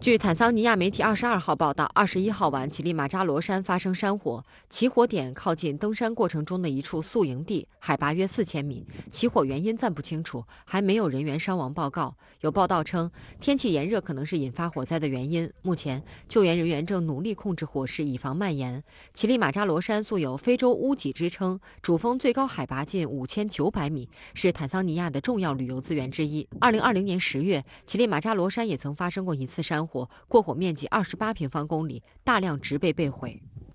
据坦桑尼亚媒体二十二号报道，二十一号晚，乞力马扎罗山发生山火，起火点靠近登山过程中的一处宿营地，海拔约四千米。起火原因暂不清楚，还没有人员伤亡报告。有报道称，天气炎热可能是引发火灾的原因。目前，救援人员正努力控制火势，以防蔓延。乞力马扎罗山素有“非洲屋脊”之称，主峰最高海拔近五千九百米，是坦桑尼亚的重要旅游资源之一。二零二零年十月，乞力马扎罗山也曾发生过一次山火。火过火面积二十八平方公里，大量植被被毁。